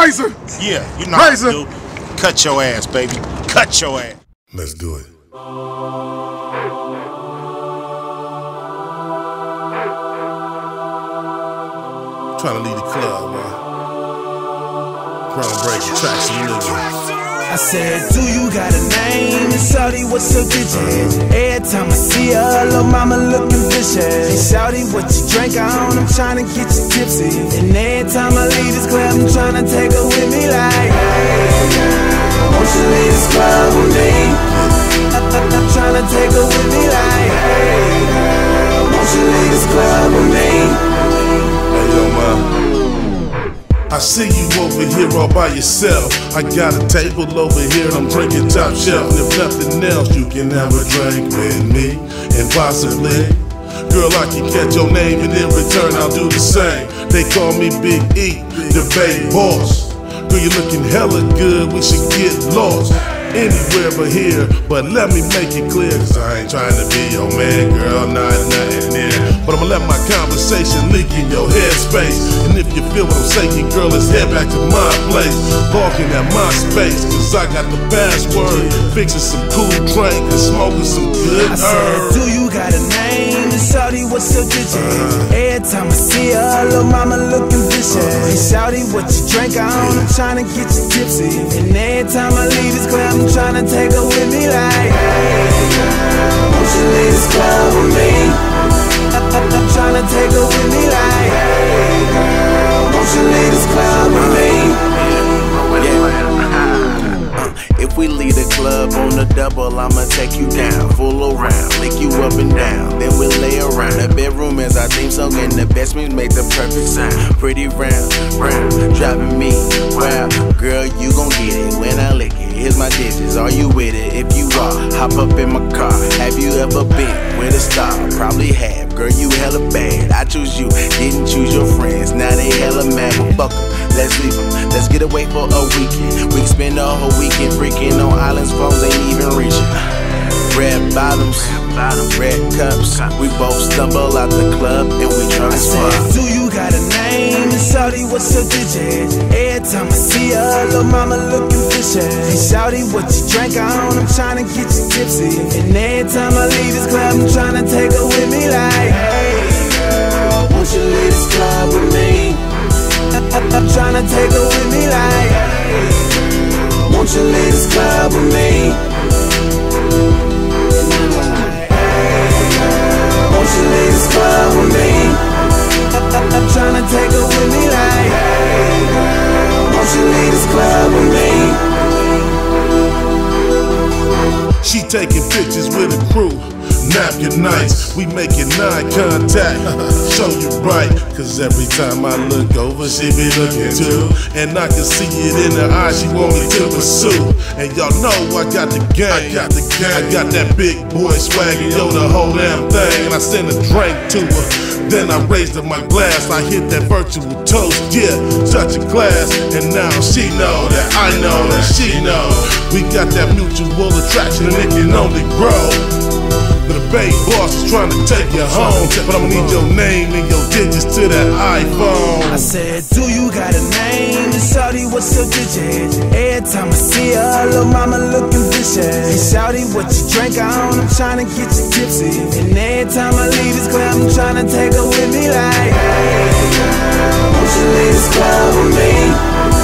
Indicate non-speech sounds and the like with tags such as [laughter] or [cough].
Razor. Yeah, you know how to do. Cut your ass, baby. Cut your ass. Let's do it. Trying to lead the club, man. Groundbreaking tracks and nigga. I said, Do you got a name? And Shawty, what's your digit? Every time I see her, little mama looking vicious. Shawty, what you drink on? I'm trying to get you tipsy. And every time I leave this club, I'm trying to take her with me like, Hey, won't you leave this club with me? I'm trying to take her with me like, Hey, won't you leave this club with me? Hey, yo, man. I see you over here all by yourself. I got a table over here I'm drinking top shelf. And if nothing else, you can have a drink with me and possibly. Girl, I can catch your name and in return I'll do the same. They call me Big E, the big boss. Girl, you're looking hella good, we should get lost. Anywhere but here, but let me make it clear, cause I ain't trying to be your man, girl, not nothing near. But I'ma let my conversation leak in your headspace. And if you feel what I'm saying, girl, let's head back to my place. Walking at my space, cause I got the password. Fixing some cool drink and smoking some good herbs. Do you got a name? And Shawty, what's your digit? Uh-huh. Every time I see her, little mama looking vicious. Hey, Shawty, what you drink on? I'm trying to get you tipsy. And every time I leave this club, I'm trying to take her with me like, Hey, won't you leave this club with me? I'm trying to take her with me like, Hey, won't you leave this club with me? Uh, If we leave the club on the double, I'ma take you down, our theme song, and the best music make the perfect sound. Pretty round, round, driving me wow. Girl, you gon' get it when I lick it. Here's my digits, are you with it? If you are, hop up in my car. Have you ever been with a star? Probably have. Girl, you hella bad. I choose you, didn't choose your friends. Now they hella mad. Well, fuck 'em. Let's leave 'em. Let's get away for a weekend. We can spend a whole weekend freaking on islands, phones ain't even reaching. Red bottoms, red cups. We both stumble out the club and we drunk fuck. Do you got a name? And Shawty, what's your digit? Every time I see her, little mama looking vicious. Hey, Shawty, what you drink on? I'm trying to get you tipsy. And every time I leave this club, I'm trying to take her with me like, Hey, girl, won't you leave this club with me? I'm trying to take her with me like, Hey, girl, won't you leave this club with me? She taking pictures with a crew. Napkin nights, we making eye contact. [laughs] Show you right, cause every time I look over, she be looking too. And I can see it in her eyes, she want me to pursue. And y'all know I got the game. I got the game. I got that big boy swag, and yo, the whole damn thing. And I send a drink to her. Then I raised up my glass, I hit that virtual toast, yeah, touch a glass, and now she know that I know that she know. We got that mutual attraction and it can only grow. Bay boss is trying to take you home, but I'ma need your name and your digits to that iPhone. I said, do you got a name? And Shawty, what's your digits? Every time I see her, little mama looking vicious. Hey, Shawty, what you drink on? I'm trying to get you tipsy. And every time I leave this club, I'm trying to take her with me like, hey girl, won't you leave this club with me?